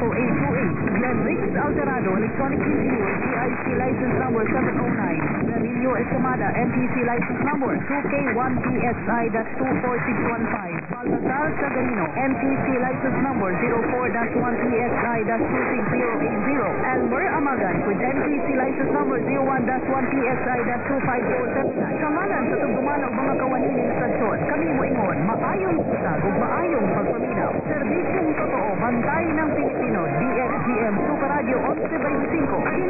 Lenrix Alterado, Electronic Engineer, GIC license number 709. Benilio Escamada, MPC license number 2K1PSI-24615. Balbazar Sagarino, MPC license number 04-1PSI-26080. Elmer Amagan with MPC license number 01-1PSI-25479. Kamalan sa tugduman ng mga kawanin ng istasyon, kami mo ingon, maayong ug maayong Radio 1125. Kini